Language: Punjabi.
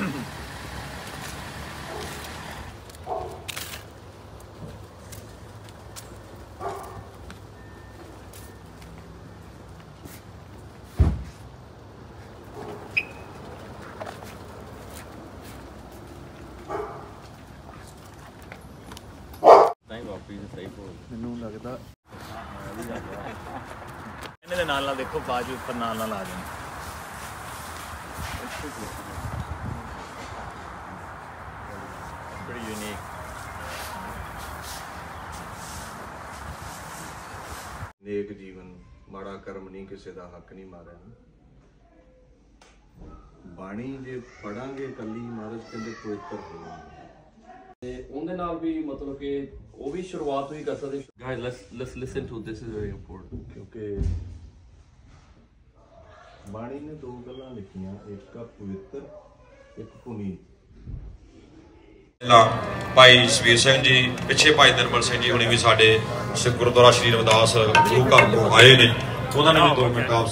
Mm-hmm. ਵਾਪੀ ਸਹੀ ਬੋਲ ਮੈਨੂੰ ਲੱਗਦਾ ਇਹਨੇ ਦੇ ਨਾਲ ਨਾਲ ਦੇਖੋ ਬਾਜੂ ਉੱਪਰ ਨਾਲ ਨਾਲ ਆ ਜਾਣ। ਬੜੀ ਯੂਨੀਕ ਨੇਕ ਜੀਵਨ ਮਾੜਾ ਕਰਮ ਨਹੀਂ ਕਿਸੇ ਦਾ ਹੱਕ ਨਹੀਂ ਮਾਰਿਆ। ਬਾਣੀ ਜੇ ਪੜਾਂਗੇ ਕੱਲੀ ਮਹਾਰਾਜ ਕਹਿੰਦੇ ਪਵਿੱਤਰ ਹੋਵਾਂਗੇ। ਤੇ ਉਹਦੇ ਨਾਲ ਵੀ ਮਤਲਬ ਕਿ ਉਹ ਵੀ ਸ਼ੁਰੂਆਤ ਹੋਈ ਕਰ ਸਕਦੇ Guys, let's let's listen to this is very important. ਕਿਉਂਕਿ ਬਾਣੀ ਨੇ ਦੋ ਗੱਲਾਂ ਲਿਖੀਆਂ ਇੱਕ ਆ ਪਵਿੱਤਰ ਇੱਕ ਪੁਨੀਤ। ਪਹਿਲਾਂ ਭਾਈ ਸਵੀਰ ਸਿੰਘ ਜੀ ਪਿੱਛੇ ਭਾਈ ਨਿਰਮਲ ਸਿੰਘ ਜੀ ਹੁਣੀ ਵੀ ਸਾਡੇ ਗੁਰਦੁਆਰਾ ਸ਼੍ਰੀ ਰਵਿਦਾਸ ਗੁਰੂ ਘਰ ਤੋਂ ਆਏ ਨੇ। ਉਹਨਾਂ ਨੇ ਵੀ ਦੋ ਮਿੰਟ ਆਪ